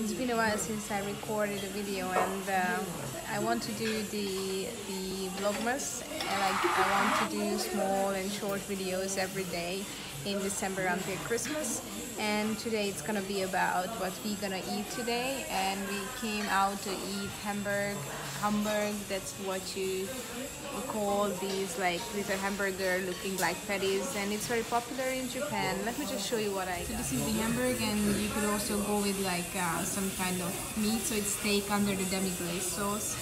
It's been a while since I recorded a video and uh, I want to do the the vlogmas and like I want to do small and short videos every day in December until Christmas. And today it's gonna be about what we gonna eat today and we came out to eat Hamburg Hamburg that's what you call these like little hamburger looking like patties and it's very popular in Japan. Let me just show you what I So this is the hamburg and you could also go with like uh, some kind of meat. So it's steak under the demi-glace sauce,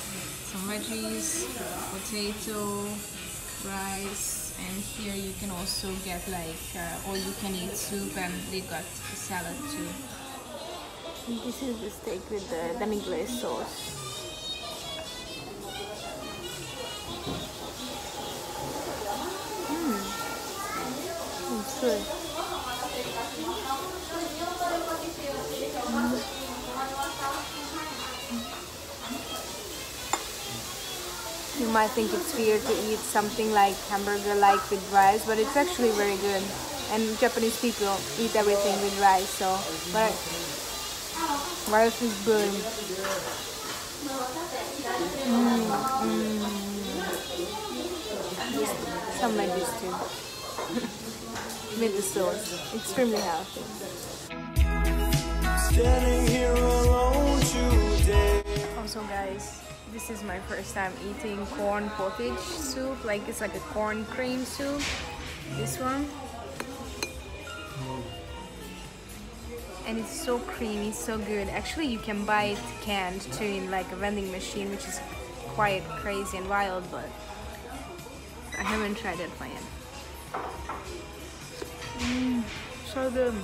some veggies, potato, rice, and here you can also get like uh, all you can eat soup and they got salad too. This is the steak with the demi-glace sauce. Mm. It's good. You might think it's weird to eat something like hamburger like with rice, but it's actually very good. And Japanese people eat everything with rice, so but rice is good. Mm, mm. Some veggies too. with the sauce. Extremely healthy. This is my first time eating corn pottage soup. Like it's like a corn cream soup. This one. And it's so creamy, so good. Actually you can buy it canned too in like a vending machine which is quite crazy and wild but I haven't tried it yet. Mm, so good.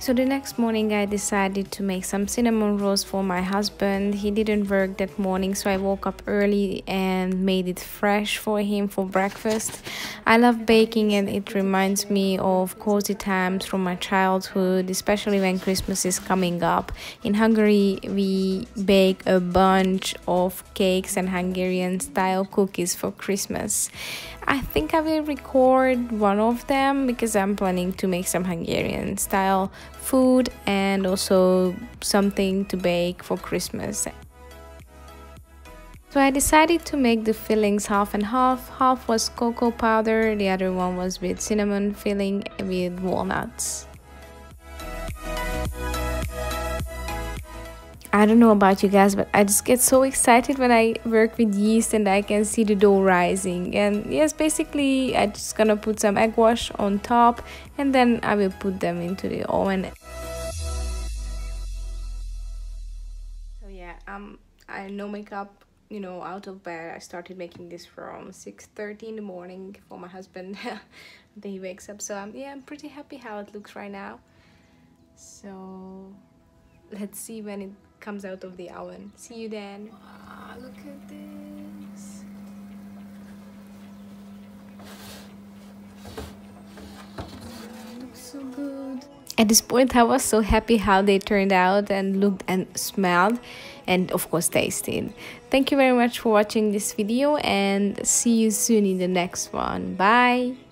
So the next morning I decided to make some cinnamon rolls for my husband. He didn't work that morning so I woke up early and made it fresh for him for breakfast. I love baking and it reminds me of cozy times from my childhood, especially when Christmas is coming up. In Hungary we bake a bunch of cakes and Hungarian style cookies for Christmas. I think I will record one of them because I'm planning to make some Hungarian style food and also something to bake for Christmas. So I decided to make the fillings half and half. Half was cocoa powder, the other one was with cinnamon filling with walnuts. I don't know about you guys, but I just get so excited when I work with yeast and I can see the dough rising. And yes, basically, I'm just gonna put some egg wash on top and then I will put them into the oven. So yeah, um, I no makeup, you know, out of bed. I started making this from 6:30 in the morning for my husband. then he wakes up. So um, yeah, I'm pretty happy how it looks right now. So let's see when it comes out of the oven. See you then. Wow, look at this. So good. At this point, I was so happy how they turned out and looked and smelled and of course tasted. Thank you very much for watching this video and see you soon in the next one. Bye!